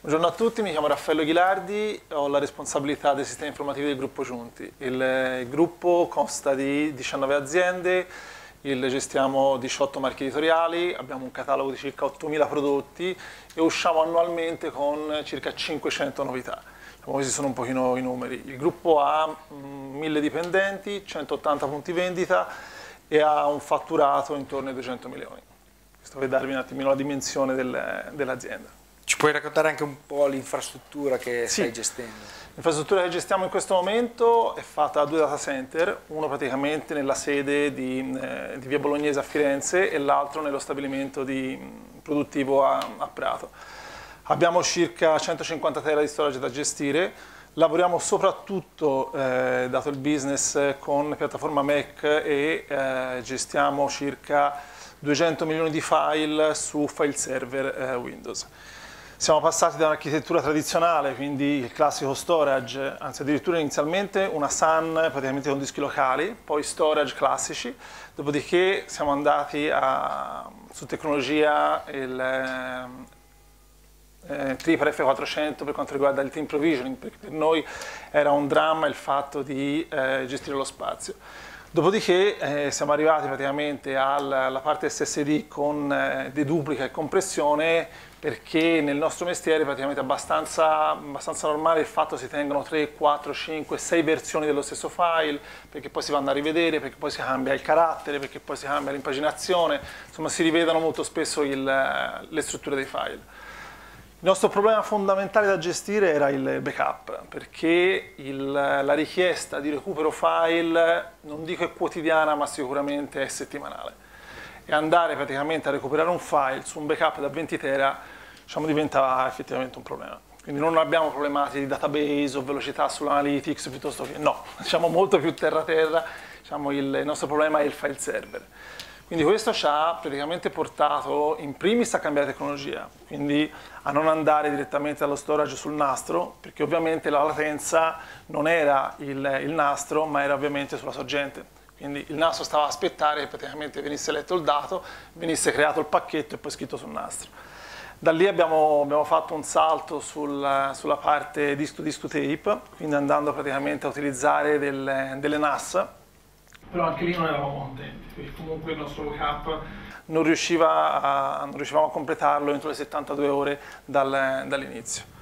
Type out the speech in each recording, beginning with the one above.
Buongiorno a tutti, mi chiamo Raffaello Ghilardi, ho la responsabilità dei sistemi informativi del gruppo Giunti. Il, il gruppo consta di 19 aziende, gestiamo 18 marchi editoriali, abbiamo un catalogo di circa 8.000 prodotti e usciamo annualmente con circa 500 novità. Questi sono un pochino i numeri. Il gruppo ha mh, 1.000 dipendenti, 180 punti vendita e ha un fatturato intorno ai 200 milioni. Questo per darvi un attimino la dimensione del, dell'azienda. Ci puoi raccontare anche un po' l'infrastruttura che sì. stai gestendo? L'infrastruttura che gestiamo in questo momento è fatta da due data center, uno praticamente nella sede di, eh, di via Bolognese a Firenze e l'altro nello stabilimento di, produttivo a, a, Prato. Abbiamo circa 150 tera di storage da gestire, lavoriamo soprattutto, eh, dato il business, con piattaforma Mac e eh, gestiamo circa 200 milioni di file su file server eh, Windows. Siamo passati da un'architettura tradizionale, quindi il classico storage, anzi addirittura inizialmente una SAN praticamente con dischi locali, poi storage classici, dopodiché siamo andati a, su tecnologia il eh, Triple F400 per quanto riguarda il team provisioning, perché per noi era un dramma il fatto di eh, gestire lo spazio. Dopodiché eh, siamo arrivati praticamente alla, alla parte SSD con eh, deduplica e compressione perché nel nostro mestiere è praticamente abbastanza, abbastanza normale il fatto che si tengano 3, 4, 5, 6 versioni dello stesso file, perché poi si vanno a rivedere, perché poi si cambia il carattere, perché poi si cambia l'impaginazione, insomma si rivedono molto spesso il, le strutture dei file. Il nostro problema fondamentale da gestire era il backup, perché il, la richiesta di recupero file, non dico è quotidiana, ma sicuramente è settimanale e andare praticamente a recuperare un file su un backup da 20 tera diciamo, diventa effettivamente un problema. Quindi non abbiamo problematiche di database o velocità sull'analytics piuttosto che no, diciamo molto più terra-terra, diciamo, il nostro problema è il file server. Quindi questo ci ha praticamente portato in primis a cambiare tecnologia, quindi a non andare direttamente dallo storage sul nastro, perché ovviamente la latenza non era il, il nastro, ma era ovviamente sulla sorgente. Quindi il nastro stava a aspettare che praticamente venisse letto il dato, venisse creato il pacchetto e poi scritto sul nastro. Da lì abbiamo, abbiamo fatto un salto sul, sulla parte disk to disk to tape, quindi andando praticamente a utilizzare delle, delle NAS, però anche lì non eravamo contenti, perché comunque il nostro backup non, non riuscivamo a completarlo entro le 72 ore dal, dall'inizio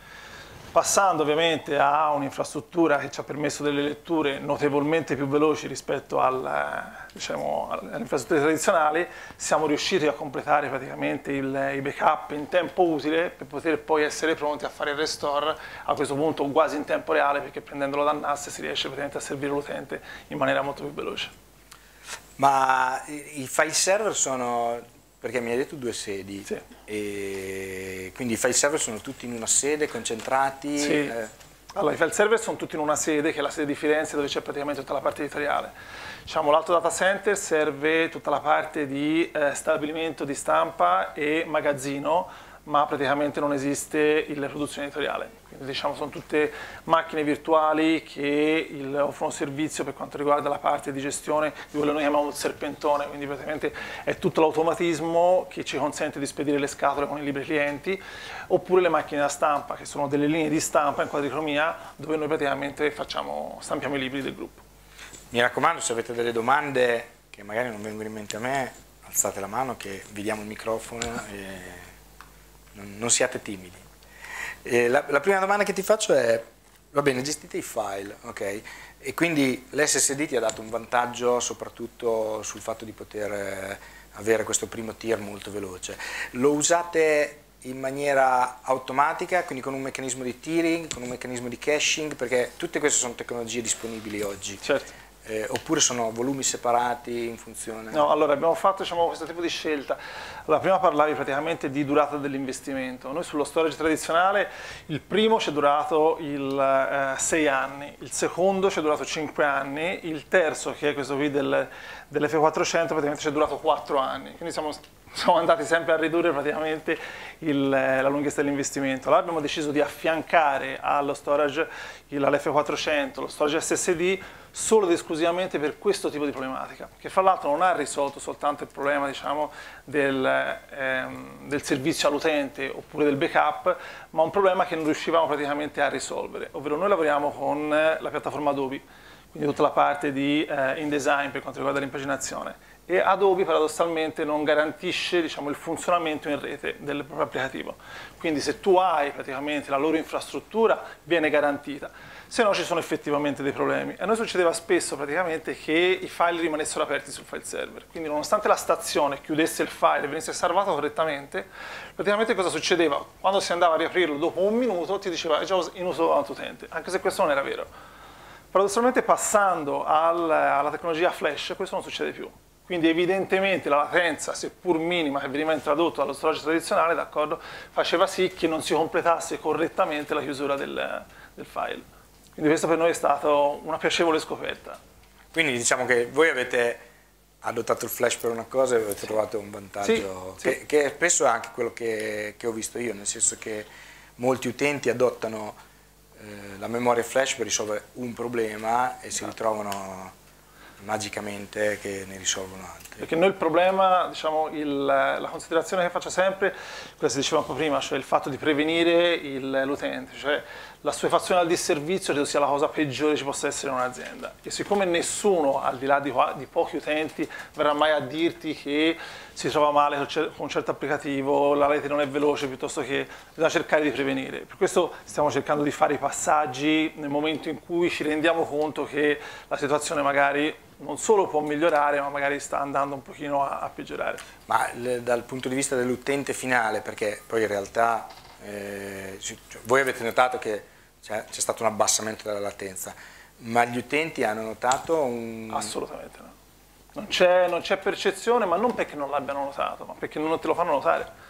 passando ovviamente a un'infrastruttura che ci ha permesso delle letture notevolmente più veloci rispetto al, diciamo, alle infrastrutture tradizionali, siamo riusciti a completare praticamente il, i backup in tempo utile per poter poi essere pronti a fare il restore a questo punto quasi in tempo reale perché prendendolo da NAS si riesce praticamente a servire l'utente in maniera molto più veloce. Ma i file server sono perché mi hai detto due sedi, sì. e quindi i file server sono tutti in una sede, concentrati? Sì. Eh. Allora, i file server sono tutti in una sede, che è la sede di Firenze, dove c'è praticamente tutta la parte editoriale. Diciamo, l'altro data center serve tutta la parte di eh, stabilimento di stampa e magazzino, ma praticamente non esiste la produzione editoriale. Quindi diciamo sono tutte macchine virtuali che il, offrono servizio per quanto riguarda la parte di gestione di quello che noi chiamiamo il serpentone, quindi praticamente è tutto l'automatismo che ci consente di spedire le scatole con i libri clienti, oppure le macchine da stampa, che sono delle linee di stampa in quadricromia, dove noi praticamente facciamo, stampiamo i libri del gruppo. Mi raccomando, se avete delle domande che magari non vengono in mente a me, alzate la mano che vi diamo il microfono e non siate timidi. La, la, prima domanda che ti faccio è, va bene, gestite i file, ok? E quindi l'SSD ti ha dato un vantaggio soprattutto sul fatto di poter eh, avere questo primo tier molto veloce. Lo usate in maniera automatica, quindi con un meccanismo di tiering, con un meccanismo di caching, perché tutte queste sono tecnologie disponibili oggi. Certo eh, oppure sono volumi separati in funzione? No, allora abbiamo fatto diciamo, questo tipo di scelta. Allora, prima parlavi praticamente di durata dell'investimento. Noi sullo storage tradizionale il primo ci è durato 6 eh, anni, il secondo ci è durato 5 anni, il terzo che è questo qui del, dell'F400 praticamente ci è durato 4 anni. Quindi siamo siamo andati sempre a ridurre praticamente il, la lunghezza dell'investimento. Allora abbiamo deciso di affiancare allo storage l'F400, lo storage SSD, solo ed esclusivamente per questo tipo di problematica, che fra l'altro non ha risolto soltanto il problema diciamo, del, ehm, del, servizio all'utente oppure del backup, ma un problema che non riuscivamo praticamente a risolvere, ovvero noi lavoriamo con la piattaforma Adobe, quindi tutta la parte di eh, InDesign per quanto riguarda l'impaginazione e Adobe paradossalmente non garantisce diciamo, il funzionamento in rete del proprio applicativo. Quindi se tu hai praticamente la loro infrastruttura viene garantita, se no ci sono effettivamente dei problemi. A noi succedeva spesso praticamente che i file rimanessero aperti sul file server, quindi nonostante la stazione chiudesse il file e venisse salvato correttamente, praticamente cosa succedeva? Quando si andava a riaprirlo dopo un minuto ti diceva è già in uso da utente, anche se questo non era vero. Paradossalmente passando al, alla tecnologia flash questo non succede più quindi evidentemente la latenza, seppur minima, che veniva introdotta dallo storage tradizionale, faceva sì che non si completasse correttamente la chiusura del, del file. Quindi questa per noi è stata una piacevole scoperta. Quindi diciamo che voi avete adottato il flash per una cosa e avete sì. trovato un vantaggio, sì, che, sì. che, spesso è anche quello che, che, ho visto io, nel senso che molti utenti adottano eh, la memoria flash per risolvere un problema e si esatto. ritrovano magicamente che ne risolvono altri. Perché noi il problema, diciamo, il, la considerazione che faccio sempre, quella si diceva un po' prima, cioè il fatto di prevenire l'utente, cioè la assuefazione al disservizio credo sia la cosa peggiore che ci possa essere in un'azienda. E siccome nessuno, al di là di, di, pochi utenti, verrà mai a dirti che si trova male con un certo applicativo, la rete non è veloce, piuttosto che bisogna cercare di prevenire. Per questo stiamo cercando di fare i passaggi nel momento in cui ci rendiamo conto che la situazione magari non solo può migliorare, ma magari sta andando un pochino a, a peggiorare. Ma dal punto di vista dell'utente finale, perché poi in realtà eh, cioè, voi avete notato che c'è, stato un abbassamento della latenza, ma gli utenti hanno notato un... Assolutamente no. Non c'è percezione, ma non perché non l'abbiano notato, ma perché non te lo fanno notare.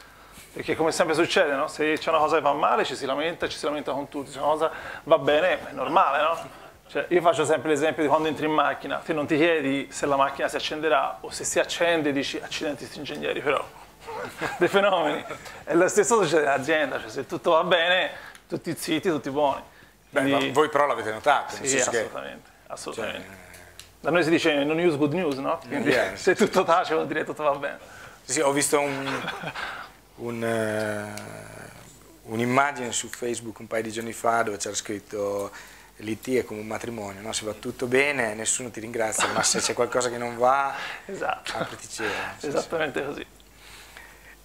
Perché come sempre succede, no? se c'è una cosa che va male ci si lamenta, ci si lamenta con tutti, se una cosa va bene è normale, no? Cioè, io faccio sempre l'esempio di quando entri in macchina, te non ti chiedi se la macchina si accenderà o se si accende dici accidenti questi ingegneri, però dei fenomeni. E lo stesso succede nell'azienda, cioè se tutto va bene, tutti zitti, tutti buoni. Quindi... Beh, voi però l'avete notato. Sì, assolutamente, che... assolutamente. Cioè... Da noi si dice no news, good news, no? Quindi yeah. se tutto tace vuol dire tutto va bene. Sì, sì ho visto un, un, uh, un'immagine su Facebook un paio di giorni fa dove c'era scritto l'IT è come un matrimonio, no? se va tutto bene nessuno ti ringrazia, ma se c'è qualcosa che non va, esatto. apriti cielo. Esattamente così.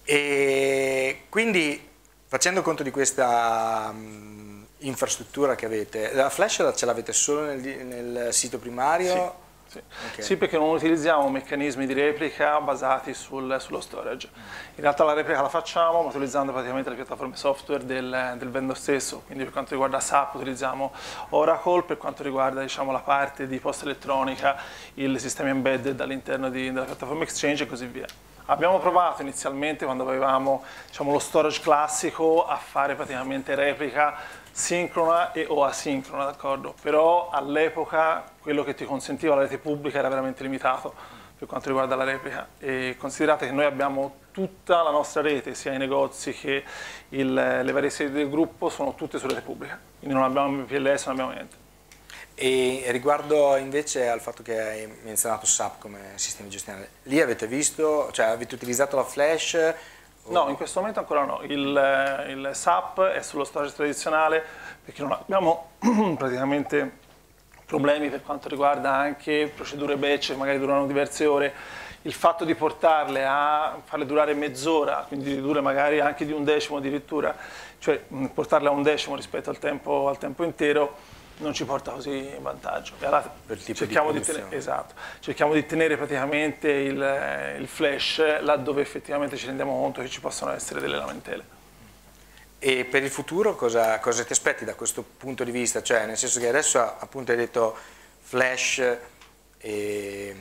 E quindi facendo conto di questa um, infrastruttura che avete, la flash ce l'avete solo nel, nel, sito primario? Sì. Sì. Okay. sì. perché non utilizziamo meccanismi di replica basati sul, sullo storage. In realtà la replica la facciamo utilizzando praticamente le piattaforme software del, del vendor stesso, quindi per quanto riguarda SAP utilizziamo Oracle, per quanto riguarda diciamo, la parte di posta elettronica, il sistema embedded all'interno della piattaforma Exchange e così via. Abbiamo provato inizialmente quando avevamo diciamo, lo storage classico a fare praticamente replica sincrona e o asincrona, d'accordo? Però all'epoca quello che ti consentiva la rete pubblica era veramente limitato per quanto riguarda la replica e considerate che noi abbiamo tutta la nostra rete, sia i negozi che il, le varie sedi del gruppo sono tutte su rete pubblica, quindi non abbiamo PLS, non abbiamo niente. E riguardo invece al fatto che hai menzionato SAP come sistema gestionale, lì avete visto, cioè avete utilizzato la flash? No, in questo momento ancora no, il, il SAP è sullo storage tradizionale perché non abbiamo praticamente problemi per quanto riguarda anche procedure batch che magari durano diverse ore, il fatto di portarle a farle durare mezz'ora, quindi ridurre magari anche di un decimo addirittura, cioè portarle a un decimo rispetto al tempo, al tempo intero, non ci porta così in vantaggio. Allora, cerchiamo, di, di tenere, esatto, cerchiamo, di tenere, praticamente il, il, flash laddove effettivamente ci rendiamo conto che ci possono essere delle lamentele. E per il futuro cosa, cosa ti aspetti da questo punto di vista? Cioè, nel senso che adesso appunto hai detto flash e,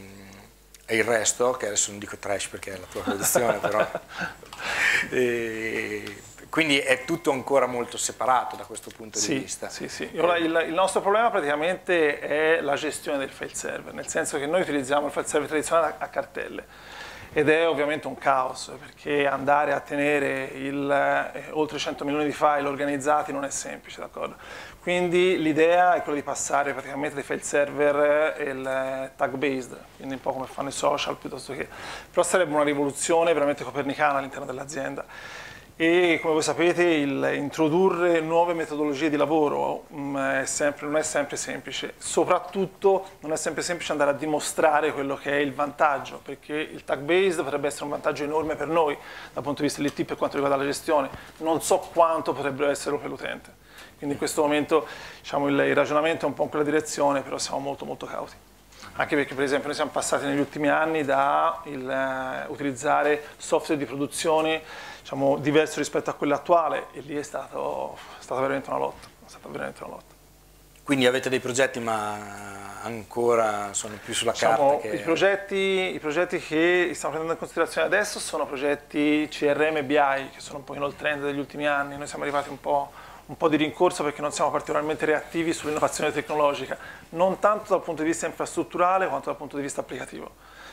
e il resto, che adesso non dico trash perché è la tua produzione, però... E, quindi è tutto ancora molto separato da questo punto sì, di vista. Sì, sì. Ora, il, il, nostro problema praticamente è la gestione del file server, nel senso che noi utilizziamo il file server tradizionale a, a cartelle ed è ovviamente un caos perché andare a tenere il, eh, oltre 100 milioni di file organizzati non è semplice, d'accordo? Quindi l'idea è quella di passare praticamente dai file server e il eh, tag based, quindi un po' come fanno i social piuttosto che... però sarebbe una rivoluzione veramente copernicana all'interno dell'azienda e come voi sapete il, introdurre nuove metodologie di lavoro um, è sempre, non è sempre semplice, soprattutto non è sempre semplice andare a dimostrare quello che è il vantaggio, perché il tag based potrebbe essere un vantaggio enorme per noi dal punto di vista dell'IT per quanto riguarda la gestione, non so quanto potrebbero essere per l'utente, quindi in questo momento diciamo, il ragionamento è un po' in quella direzione, però siamo molto molto cauti anche perché per esempio noi siamo passati negli ultimi anni da il, uh, utilizzare software di produzione diciamo, diverso rispetto a quello attuale e lì è, stato, è stata veramente una lotta. Veramente una lotta. Quindi avete dei progetti ma ancora sono più sulla diciamo, carta? Che... I, progetti, I progetti che stiamo prendendo in considerazione adesso sono progetti CRM e BI che sono un pochino il trend degli ultimi anni, noi siamo arrivati un po', un po' di rincorso perché non siamo particolarmente reattivi sull'innovazione tecnologica, non tanto dal punto di vista infrastrutturale quanto dal punto di vista applicativo.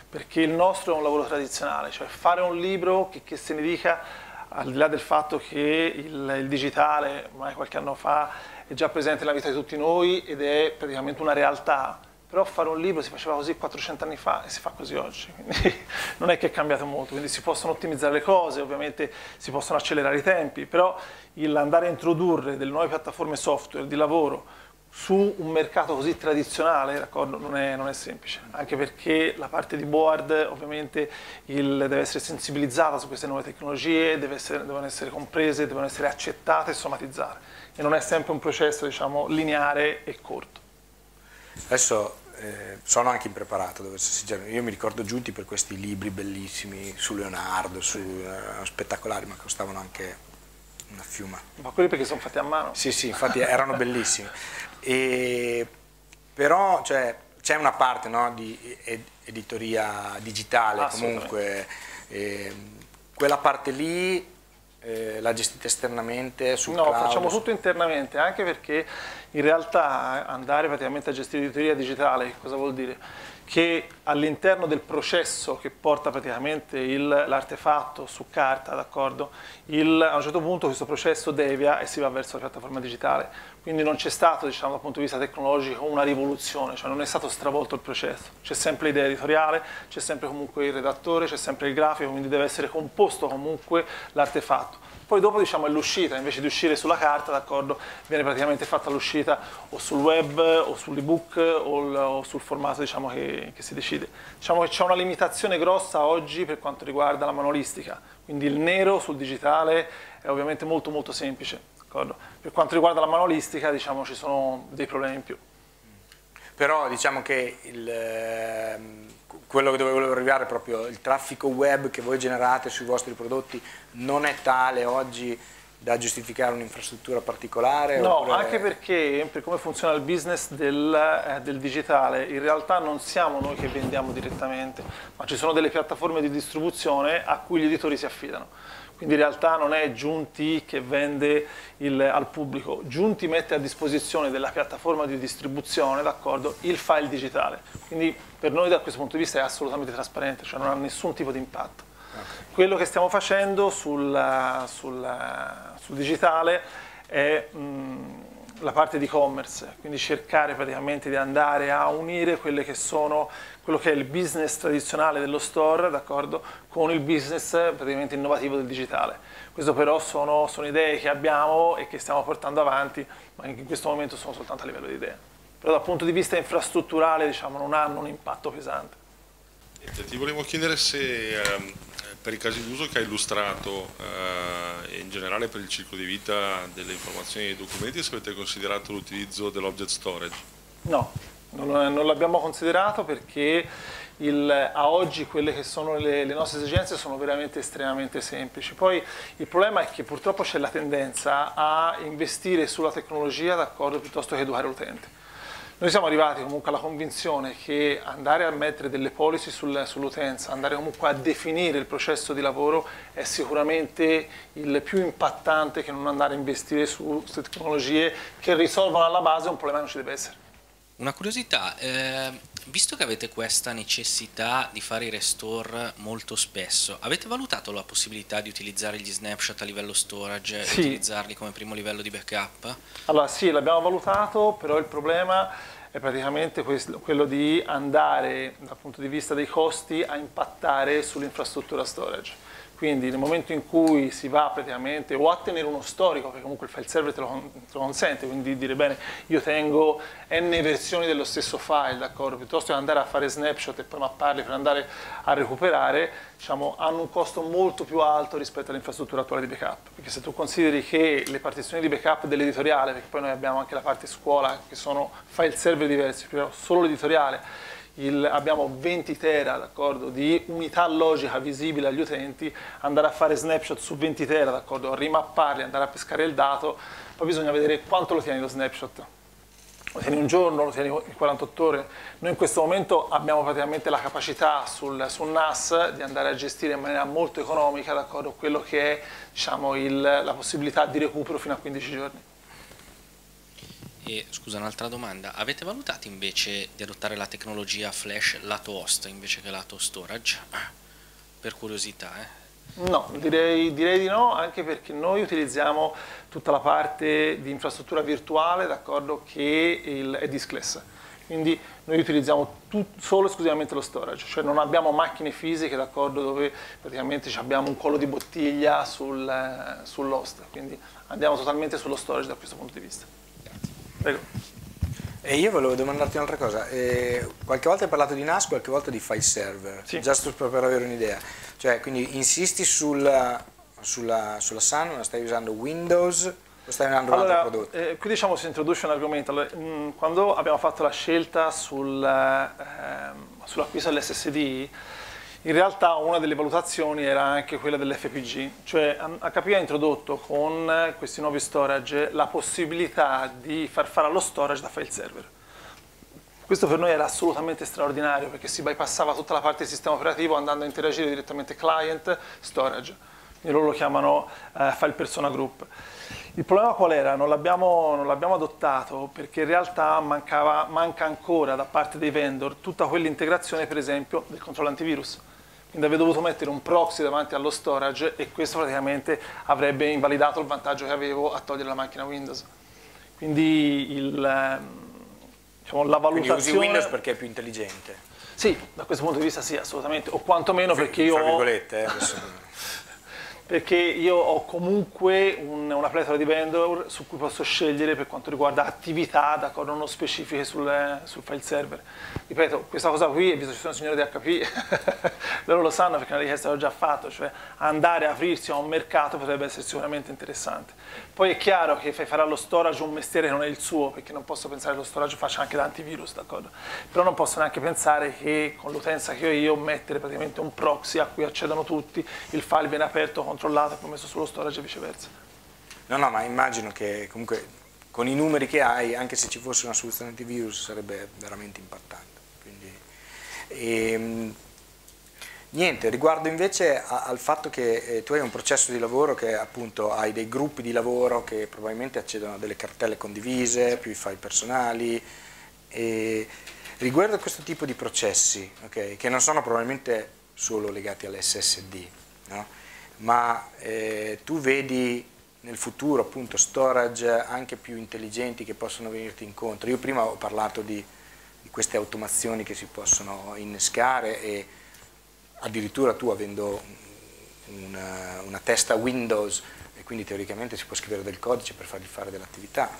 Perché il nostro è un lavoro tradizionale, cioè fare un libro che, che se ne dica, al di là del fatto che il, il digitale, ormai qualche anno fa, è già presente nella vita di tutti noi ed è praticamente una realtà, però fare un libro si faceva così 400 anni fa e si fa così oggi, quindi non è che è cambiato molto, quindi si possono ottimizzare le cose, ovviamente si possono accelerare i tempi, però andare a introdurre delle nuove piattaforme software di lavoro su un mercato così tradizionale non è, non, è, semplice, anche perché la parte di board ovviamente il, deve essere sensibilizzata su queste nuove tecnologie, essere, devono essere comprese, devono essere accettate e somatizzate e non è sempre un processo diciamo, lineare e corto. Adesso eh, sono anche impreparato, devo essere sincero, io mi ricordo giunti per questi libri bellissimi su Leonardo, su, eh, spettacolari, ma costavano anche una fiuma. Ma quelli perché sono fatti a mano? Sì, sì, infatti erano bellissimi. E, però cioè, c'è una parte no, di editoria digitale comunque, eh, quella parte lì eh, la gestite esternamente sul no, cloud? No, facciamo tutto internamente, anche perché in realtà andare praticamente a gestire editoria digitale, cosa vuol dire? che all'interno del processo che porta praticamente l'artefatto su carta, d'accordo? a un certo punto questo processo devia e si va verso la piattaforma digitale. Quindi non c'è stato, diciamo, dal punto di vista tecnologico, una rivoluzione, cioè non è stato stravolto il processo. C'è sempre l'idea editoriale, c'è sempre comunque il redattore, c'è sempre il grafico, quindi deve essere composto comunque l'artefatto. Poi dopo diciamo, è l'uscita, invece di uscire sulla carta, d'accordo, viene praticamente fatta l'uscita o sul web o sull'ebook o, o, sul formato diciamo, che, che, si decide. Diciamo che c'è una limitazione grossa oggi per quanto riguarda la manualistica, quindi il nero sul digitale è ovviamente molto molto semplice. Per quanto riguarda la manualistica diciamo, ci sono dei problemi in più. Però diciamo che il, ehm, quello che dove volevo arrivare è proprio il traffico web che voi generate sui vostri prodotti non è tale oggi da giustificare un'infrastruttura particolare? No, oppure... anche perché per come funziona il business del, eh, del, digitale, in realtà non siamo noi che vendiamo direttamente, ma ci sono delle piattaforme di distribuzione a cui gli editori si affidano. Quindi in realtà non è Giunti che vende il, al pubblico, Giunti mette a disposizione della piattaforma di distribuzione il file digitale. Quindi per noi da questo punto di vista è assolutamente trasparente, cioè non ha nessun tipo di impatto. Okay. Quello che stiamo facendo sul, sul, sul digitale è mh, la parte di e-commerce, quindi cercare praticamente di andare a unire che sono, quello che è il business tradizionale dello store, con il business praticamente innovativo del digitale. Questo però sono, sono, idee che abbiamo e che stiamo portando avanti, ma in questo momento sono soltanto a livello di idee. Però dal punto di vista infrastrutturale diciamo, non hanno un impatto pesante. Ti volevo chiedere se ehm, per i casi d'uso che hai illustrato eh, in generale per il ciclo di vita delle informazioni e dei documenti, se avete considerato l'utilizzo dell'object storage? No, non, non l'abbiamo considerato perché il, a oggi quelle che sono le, le, nostre esigenze sono veramente estremamente semplici. Poi il problema è che purtroppo c'è la tendenza a investire sulla tecnologia d'accordo piuttosto che educare l'utente. Noi siamo arrivati comunque alla convinzione che andare a mettere delle policy sul, sull'utenza, andare comunque a definire il processo di lavoro è sicuramente il più impattante che non andare a investire su tecnologie che risolvono alla base un problema che non ci deve essere. Una curiosità, eh, visto che avete questa necessità di fare i restore molto spesso, avete valutato la possibilità di utilizzare gli snapshot a livello storage sì. e utilizzarli come primo livello di backup? Allora sì, l'abbiamo valutato, però il problema è praticamente quello di andare dal punto di vista dei costi a impattare sull'infrastruttura storage quindi nel momento in cui si va praticamente o a tenere uno storico, perché comunque il file server te lo, te lo consente, quindi dire bene io tengo n versioni dello stesso file, d'accordo, piuttosto che andare a fare snapshot e poi mapparli per andare a recuperare, diciamo, hanno un costo molto più alto rispetto all'infrastruttura attuale di backup, perché se tu consideri che le partizioni di backup dell'editoriale, perché poi noi abbiamo anche la parte scuola, che sono file server diversi, solo l'editoriale, il, abbiamo 20 tera di unità logica visibile agli utenti, andare a fare snapshot su 20 tera, rimapparli, andare a pescare il dato, poi bisogna vedere quanto lo tieni lo snapshot. Lo tieni un giorno, lo tieni in 48 ore. Noi in questo momento abbiamo praticamente la capacità sul, sul NAS di andare a gestire in maniera molto economica quello che è diciamo, il, la possibilità di recupero fino a 15 giorni. E scusa, un'altra domanda, avete valutato invece di adottare la tecnologia flash lato host invece che lato storage? Per curiosità, eh? No, direi, direi, di no, anche perché noi utilizziamo tutta la parte di infrastruttura virtuale, d'accordo, che il, è diskless. Quindi noi utilizziamo tut, solo e esclusivamente lo storage, cioè non abbiamo macchine fisiche, d'accordo, dove praticamente abbiamo un collo di bottiglia sul, sull'host, quindi andiamo totalmente sullo storage da questo punto di vista. Prego. E io volevo domandarti un'altra cosa, eh, qualche volta hai parlato di NAS, qualche volta di file server, sì. giusto per, avere un'idea, cioè quindi insisti sulla, sulla, sulla Sun, stai usando Windows o stai usando allora, un altro prodotto? Eh, qui diciamo si introduce un argomento, allora, mh, mm, quando abbiamo fatto la scelta sul, eh, sull'acquisto dell'SSD, in realtà una delle valutazioni era anche quella dell'FPG, cioè HP ha introdotto con questi nuovi storage la possibilità di far fare allo storage da file server. Questo per noi era assolutamente straordinario perché si bypassava tutta la parte del sistema operativo andando a interagire direttamente client-storage, quindi loro lo chiamano uh, file persona group. Il problema qual era? Non l'abbiamo, adottato perché in realtà mancava, manca ancora da parte dei vendor tutta quell'integrazione per esempio del controllo antivirus quindi avrei dovuto mettere un proxy davanti allo storage e questo praticamente avrebbe invalidato il vantaggio che avevo a togliere la macchina Windows. Quindi il, ehm, diciamo, la valutazione... Quindi usi Windows perché è più intelligente? Sì, da questo punto di vista sì, assolutamente, o quantomeno perché io... Virgolette, eh, perché io ho comunque un, una pletora di vendor su cui posso scegliere per quanto riguarda attività d'accordo non specifiche sul, sul, file server. Ripeto, questa cosa qui, visto che sono signori di HP, loro lo sanno perché una richiesta l'ho già fatto, cioè andare a aprirsi a un mercato potrebbe essere sicuramente interessante. Poi è chiaro che farà lo storage un mestiere che non è il suo, perché non posso pensare che lo storage faccia anche da antivirus, d'accordo? Però non posso neanche pensare che con l'utenza che ho io mettere praticamente un proxy a cui accedono tutti, il file viene aperto, controllato e poi messo sullo storage e viceversa. No, no, ma immagino che comunque con i numeri che hai, anche se ci fosse una soluzione antivirus, sarebbe veramente impattante. E, ehm, Niente, riguardo invece al fatto che eh, tu hai un processo di lavoro che appunto hai dei gruppi di lavoro che probabilmente accedono a delle cartelle condivise, più i file personali, e riguardo a questo tipo di processi, okay, che non sono probabilmente solo legati all'SSD, no? ma eh, tu vedi nel futuro appunto storage anche più intelligenti che possono venirti incontro. Io prima ho parlato di queste automazioni che si possono innescare e addirittura tu avendo una, una, testa Windows e quindi teoricamente si può scrivere del codice per fargli fare dell'attività.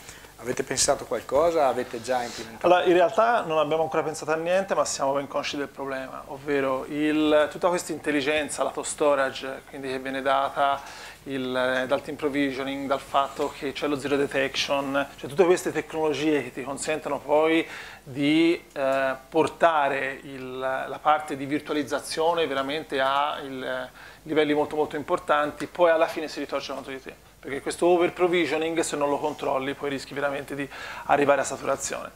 Avete pensato qualcosa? Avete già implementato? Allora, in realtà non abbiamo ancora pensato a niente, ma siamo ben consci del problema, ovvero il, tutta questa intelligenza, lato storage, quindi che viene data il, dal team provisioning, dal fatto che c'è lo zero detection, cioè tutte queste tecnologie che ti consentono poi di eh, portare il, la parte di virtualizzazione veramente a il, livelli molto molto importanti, poi alla fine si ritorce contro di te, perché questo over provisioning se non lo controlli poi rischi veramente di arrivare a saturazione.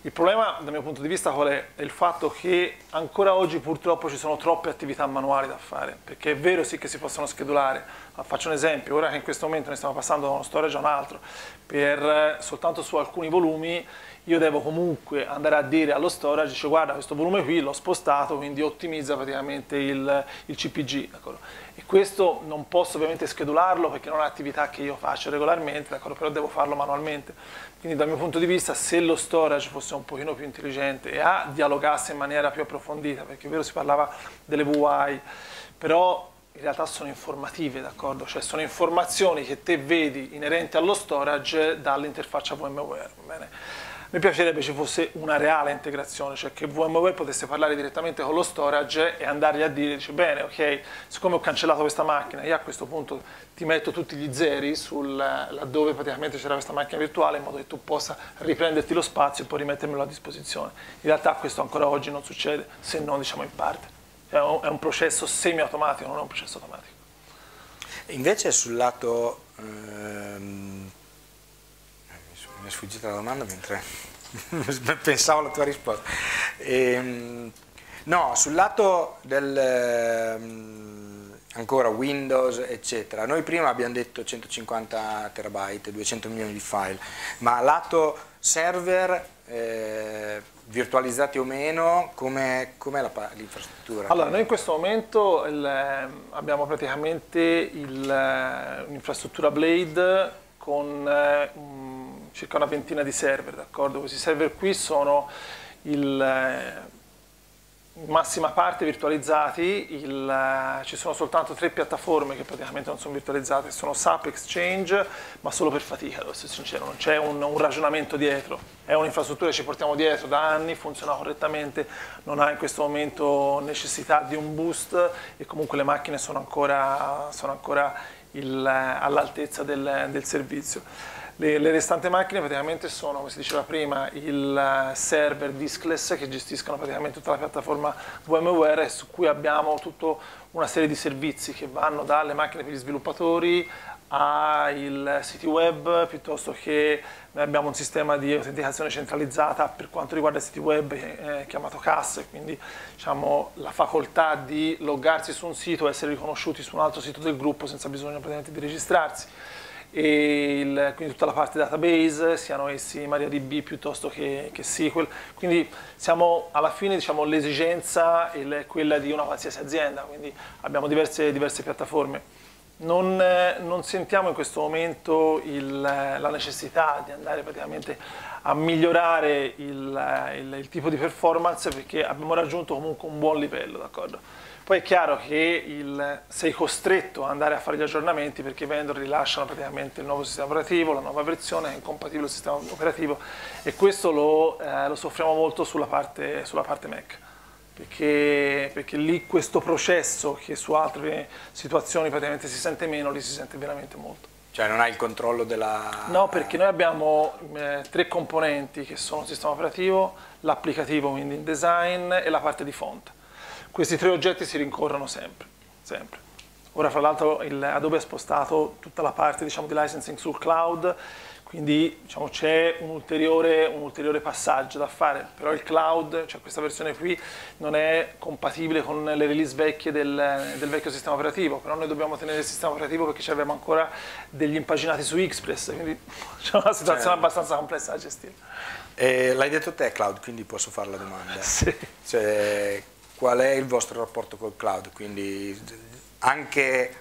Il problema dal mio punto di vista qual è? È il fatto che ancora oggi purtroppo ci sono troppe attività manuali da fare, perché è vero sì che si possono schedulare, ma faccio un esempio, ora che in questo momento ne stiamo passando da uno storage a un altro, per, soltanto su alcuni volumi io devo comunque andare a dire allo storage, dice guarda questo volume qui l'ho spostato, quindi ottimizza praticamente il, il CPG. Questo non posso ovviamente schedularlo perché non è un'attività che io faccio regolarmente, però devo farlo manualmente. Quindi dal mio punto di vista se lo storage fosse un pochino più intelligente e a dialogasse in maniera più approfondita, perché è vero si parlava delle VI, però in realtà sono informative, d'accordo? Cioè sono informazioni che te vedi inerenti allo storage dall'interfaccia VMware, bene? Mi piacerebbe ci fosse una reale integrazione, cioè che VMware potesse parlare direttamente con lo storage e andargli a dire, dice, bene, ok, siccome ho cancellato questa macchina, io a questo punto ti metto tutti gli zeri sul, laddove praticamente c'era questa macchina virtuale in modo che tu possa riprenderti lo spazio e poi rimettermelo a disposizione. In realtà questo ancora oggi non succede, se non diciamo in parte. È un, processo semi-automatico, non è un processo automatico. Invece sul lato... Ehm mi è sfuggita la domanda mentre pensavo alla tua risposta. Ehm, no, sul lato del ehm, ancora Windows, eccetera, noi prima abbiamo detto 150 terabyte, 200 milioni di file, ma lato server eh, virtualizzati o meno, com'è, com l'infrastruttura? Allora, noi in questo momento il, abbiamo praticamente un'infrastruttura Blade con eh, circa una ventina di server, d'accordo? Questi server qui sono il, eh, in massima parte virtualizzati, il, eh, ci sono soltanto tre piattaforme che praticamente non sono virtualizzate, sono SAP Exchange, ma solo per fatica, devo essere sincero, non c'è un, un, ragionamento dietro, è un'infrastruttura che ci portiamo dietro da anni, funziona correttamente, non ha in questo momento necessità di un boost e comunque le macchine sono ancora, sono ancora all'altezza del, del servizio. Le, le, restanti macchine praticamente sono, come si diceva prima, il server diskless che gestiscono praticamente tutta la piattaforma VMware su cui abbiamo tutta una serie di servizi che vanno dalle macchine per gli sviluppatori al siti web piuttosto che noi abbiamo un sistema di autenticazione centralizzata per quanto riguarda i siti web eh, chiamato CAS, quindi diciamo, la facoltà di loggarsi su un sito e essere riconosciuti su un altro sito del gruppo senza bisogno praticamente di registrarsi il, quindi tutta la parte database, siano essi MariaDB piuttosto che, che SQL, quindi siamo alla fine diciamo, l'esigenza è quella di una qualsiasi azienda, quindi abbiamo diverse, diverse piattaforme. Non, non, sentiamo in questo momento il, la necessità di andare praticamente a migliorare il, il, il tipo di performance perché abbiamo raggiunto comunque un buon livello, d'accordo? Poi è chiaro che il, sei costretto ad andare a fare gli aggiornamenti perché i vendor rilasciano praticamente il nuovo sistema operativo, la nuova versione è incompatibile con il sistema operativo e questo lo, eh, lo soffriamo molto sulla parte, sulla parte Mac. Perché, perché, lì questo processo che su altre situazioni praticamente si sente meno, lì si sente veramente molto. Cioè non hai il controllo della... No, perché noi abbiamo eh, tre componenti che sono il sistema operativo, l'applicativo, quindi il design e la parte di font. Questi tre oggetti si rincorrono sempre, sempre. Ora fra l'altro Adobe ha spostato tutta la parte diciamo, di licensing sul cloud, quindi diciamo, c'è un ulteriore, un ulteriore, passaggio da fare, però il cloud, cioè questa versione qui, non è compatibile con le release vecchie del, del vecchio sistema operativo, però noi dobbiamo tenere il sistema operativo perché abbiamo ancora degli impaginati su Express, quindi c'è una situazione cioè, abbastanza complessa da gestire. Eh, l'hai detto te cloud, quindi posso fare la domanda. Sì. Cioè, qual è il vostro rapporto col cloud, quindi anche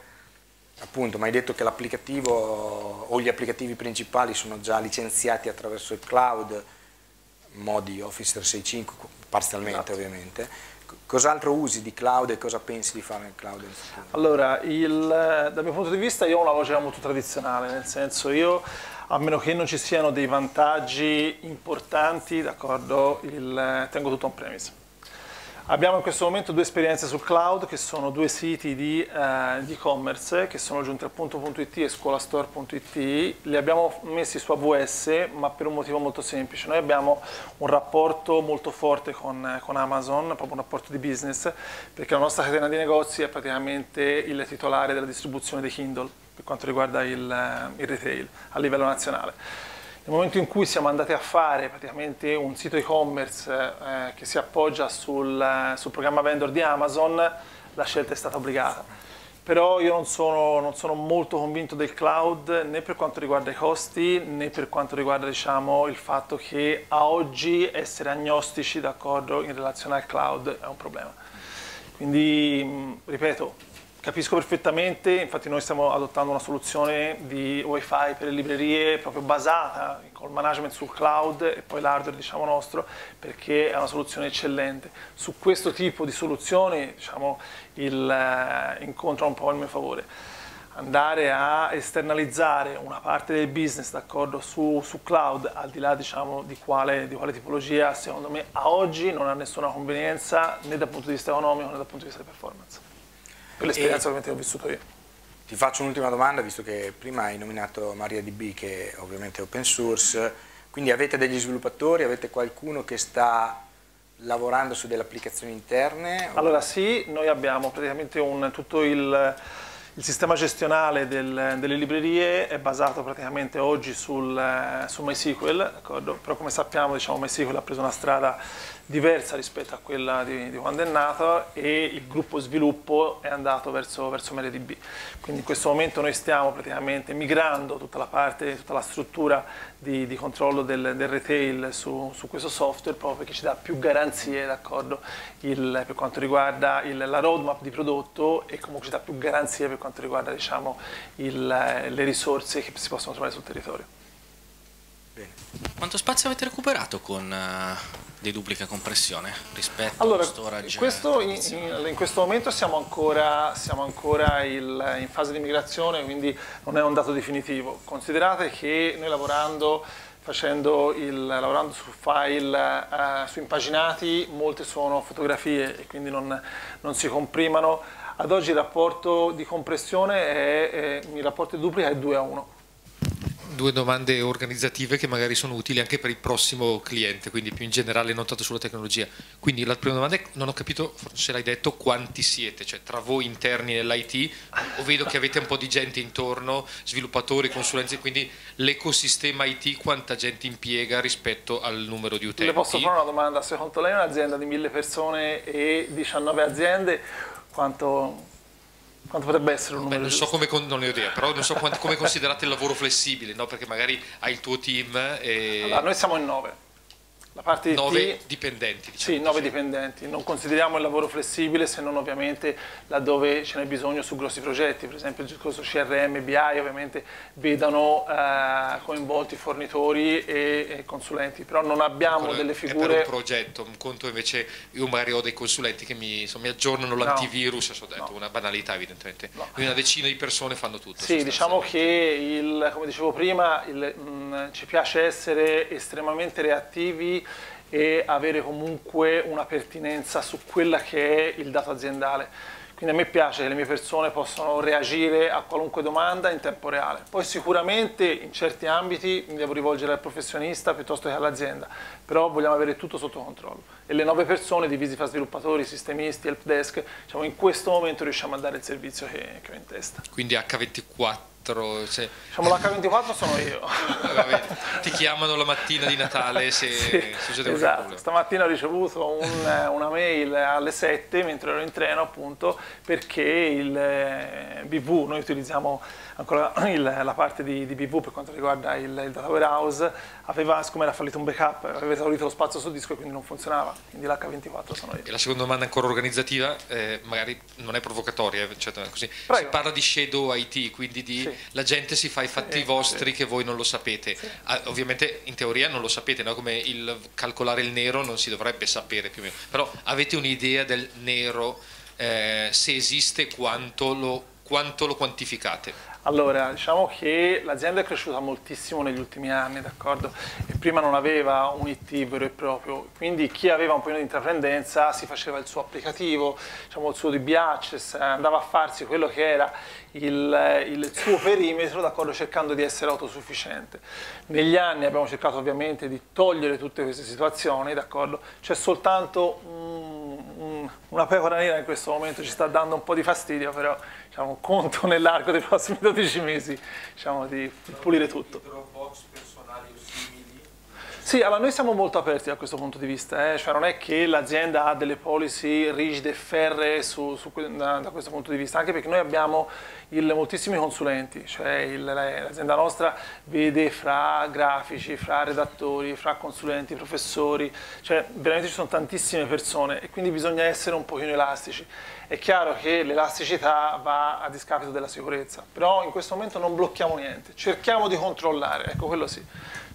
appunto mi hai detto che l'applicativo o gli applicativi principali sono già licenziati attraverso il cloud, modi Office 365 parzialmente esatto. ovviamente, cos'altro usi di cloud e cosa pensi di fare nel cloud? Allora, il, dal mio punto di vista io ho una logica molto tradizionale, nel senso io a meno che non ci siano dei vantaggi importanti, d'accordo, tengo tutto on premise Abbiamo in questo momento due esperienze sul cloud che sono due siti di eh, e-commerce che sono giunti al punto.it e scolastore.it, li abbiamo messi su AWS ma per un motivo molto semplice, noi abbiamo un rapporto molto forte con, con Amazon, proprio un rapporto di business, perché la nostra catena di negozi è praticamente il titolare della distribuzione dei Kindle per quanto riguarda il, il retail a livello nazionale. Nel momento in cui siamo andati a fare praticamente un sito e-commerce eh, che si appoggia sul, sul, programma vendor di Amazon, la scelta è stata obbligata. però io non sono, non sono, molto convinto del cloud né per quanto riguarda i costi né per quanto riguarda diciamo, il fatto che a oggi essere agnostici in relazione al cloud è un problema. Quindi, ripeto, Capisco perfettamente, infatti noi stiamo adottando una soluzione di wifi per le librerie proprio basata col management sul cloud e poi l'hardware diciamo nostro perché è una soluzione eccellente. Su questo tipo di soluzioni diciamo, il, eh, incontra un po' il mio favore. Andare a esternalizzare una parte del business su, su, cloud al di là diciamo, di, quale, di quale tipologia secondo me a oggi non ha nessuna convenienza né dal punto di vista economico né dal punto di vista di performance per l'esperienza ovviamente che ho vissuto io. Ti faccio un'ultima domanda, visto che prima hai nominato MariaDB, che ovviamente è open source, quindi avete degli sviluppatori, avete qualcuno che sta lavorando su delle applicazioni interne? Allora sì, noi abbiamo praticamente un, tutto il, il sistema gestionale del, delle librerie è basato praticamente oggi sul, su MySQL, però come sappiamo diciamo, MySQL ha preso una strada diversa rispetto a quella di, di, quando è nato e il gruppo sviluppo è andato verso, verso MariaDB. Quindi in questo momento noi stiamo praticamente migrando tutta la parte, tutta la struttura di, di controllo del, del retail su, su, questo software proprio perché ci dà più garanzie il, per quanto riguarda il, la roadmap di prodotto e comunque ci dà più garanzie per quanto riguarda diciamo, le risorse che si possono trovare sul territorio. Bene. Quanto spazio avete recuperato con... Uh di duplica compressione rispetto allora, allo storage? Questo in, in, in, questo momento siamo ancora, siamo ancora il, in fase di migrazione, quindi non è un dato definitivo. Considerate che noi lavorando, il, lavorando su file, eh, su impaginati, molte sono fotografie e quindi non, non si comprimano. Ad oggi il rapporto di compressione, è, è, il rapporto di duplica è 2 a 1 due domande organizzative che magari sono utili anche per il prossimo cliente, quindi più in generale non tanto sulla tecnologia. Quindi la prima domanda è, non ho capito, se l'hai detto, quanti siete, cioè tra voi interni nell'IT, o vedo che avete un po' di gente intorno, sviluppatori, consulenze, quindi l'ecosistema IT quanta gente impiega rispetto al numero di utenti? Le posso fare una domanda, secondo lei un'azienda di mille persone e 19 aziende, quanto quanto potrebbe essere un numero? Beh, non so come, non ho idea, però non so quanto, come considerate il lavoro flessibile, no? perché magari hai il tuo team e... Allora, noi siamo in nove. La parte 9 T, dipendenti. Diciamo sì, 9 dipendenti. Non consideriamo il lavoro flessibile se non ovviamente laddove ce n'è bisogno su grossi progetti, per esempio il discorso CRM, BI, ovviamente vedano eh, coinvolti fornitori e, e, consulenti, però non abbiamo Quello delle figure... È per un progetto, un conto invece io magari ho dei consulenti che mi, insomma, mi aggiornano no, l'antivirus, ho detto, no. una banalità evidentemente, no. quindi una decina di persone fanno tutto. Sì, diciamo che, il, come dicevo prima, il, mh, mm, ci piace essere estremamente reattivi e avere comunque una pertinenza su quella che è il dato aziendale. Quindi a me piace che le mie persone possano reagire a qualunque domanda in tempo reale. Poi sicuramente in certi ambiti mi devo rivolgere al professionista piuttosto che all'azienda, però vogliamo avere tutto sotto controllo. E le nove persone divisi fra sviluppatori, sistemisti, helpdesk, diciamo, in questo momento riusciamo a dare il servizio che, che ho in testa. Quindi H24 cioè... Diciamo l'H24 sono io. Ti chiamano la mattina di Natale se sì, succede esatto. Stamattina ho ricevuto un, una mail alle 7 mentre ero in treno appunto perché il eh, BV, noi utilizziamo ancora il, la parte di, di, BV per quanto riguarda il, il data warehouse, aveva, siccome era fallito un backup, aveva esaurito lo spazio su disco e quindi non funzionava, quindi l'H24 sono io. E la seconda domanda ancora organizzativa, eh, magari non è provocatoria, cioè, così. si parla di shadow IT, quindi di sì. La gente si fa i fatti sì, vostri sì. che voi non lo sapete. Ah, ovviamente in teoria non lo sapete, no? come il calcolare il nero non si dovrebbe sapere più o meno, però avete un'idea del nero, eh, se esiste, quanto lo, quanto lo quantificate? Allora, diciamo che l'azienda è cresciuta moltissimo negli ultimi anni, d'accordo? E prima non aveva un IT vero e proprio, quindi chi aveva un po' di intraprendenza si faceva il suo applicativo, diciamo il suo DB Access, andava a farsi quello che era il, il suo perimetro, d'accordo? Cercando di essere autosufficiente. Negli anni abbiamo cercato ovviamente di togliere tutte queste situazioni, d'accordo? C'è soltanto un, una pecora nera in questo momento, ci sta dando un po' di fastidio, però diciamo, conto nell'arco dei prossimi 12 mesi diciamo, di pulire tutto. Dropbox personali o simili? Sì, allora noi siamo molto aperti da questo punto di vista, eh? cioè non è che l'azienda ha delle policy rigide e ferree su, su, da, da, questo punto di vista, anche perché noi abbiamo il, moltissimi consulenti, cioè l'azienda nostra vede fra grafici, fra redattori, fra consulenti, professori, cioè veramente ci sono tantissime persone e quindi bisogna essere un pochino elastici. È chiaro che l'elasticità va a discapito della sicurezza, però in questo momento non blocchiamo niente, cerchiamo di controllare, ecco quello sì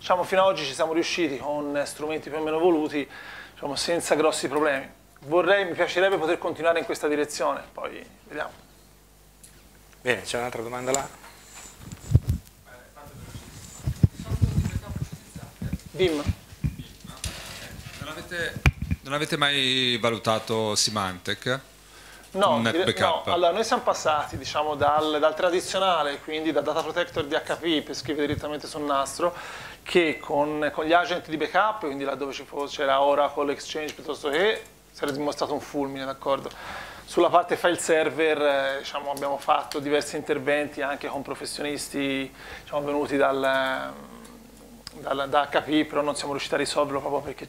diciamo, fino ad oggi ci siamo riusciti con strumenti più o meno evoluti, diciamo, senza grossi problemi. Vorrei, mi piacerebbe poter continuare in questa direzione, poi vediamo. Bene, c'è un'altra domanda là? Vim. Non avete, non avete mai valutato Symantec? No, no, allora noi siamo passati diciamo, dal, dal, tradizionale, quindi da data protector DHP per scrivere direttamente sul nastro, che con, con, gli agent di backup, quindi laddove c'era Oracle, Exchange piuttosto che, era dimostrato un fulmine, d'accordo? Sulla parte file server eh, diciamo, abbiamo fatto diversi interventi anche con professionisti diciamo, venuti dal, dal, da HP, però non siamo riusciti a risolverlo proprio perché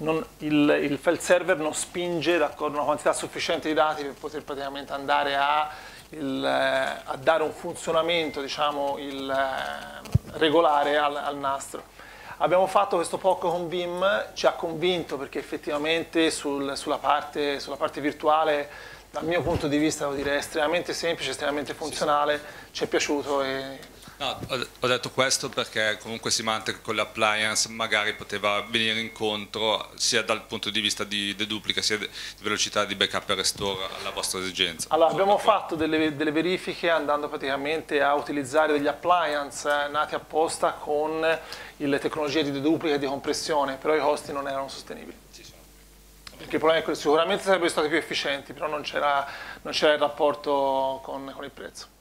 non, il, il, file server non spinge una quantità sufficiente di dati per poter praticamente andare a, il, a dare un funzionamento diciamo, il, regolare al, al nastro. Abbiamo fatto questo poco con Vim, ci ha convinto perché effettivamente sul, sulla, parte, sulla, parte, virtuale, dal mio punto di vista, devo dire, è estremamente semplice, estremamente funzionale, ci è piaciuto e No, ho detto questo perché comunque si mantiene con l'appliance, magari poteva venire incontro sia dal punto di vista di deduplica sia di velocità di backup e restore alla vostra esigenza. Allora, abbiamo fatto delle, delle, verifiche andando praticamente a utilizzare degli appliance eh, nati apposta con le tecnologie di deduplica e di compressione, però i costi non erano sostenibili. Perché il problema è che sicuramente sarebbero stati più efficienti, però non c'era il rapporto con, con il prezzo.